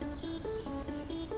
Thank you.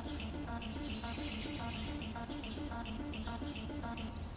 Thank you.